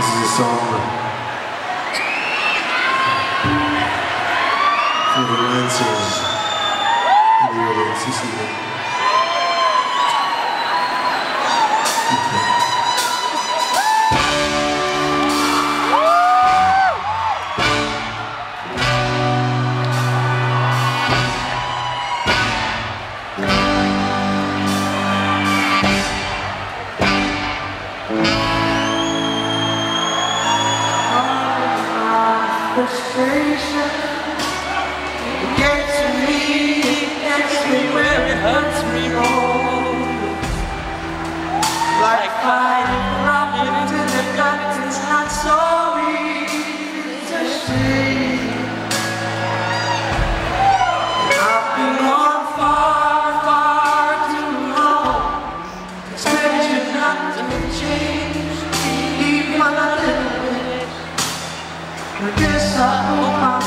song. For the Lancers. In the conversation gets me. pensar uma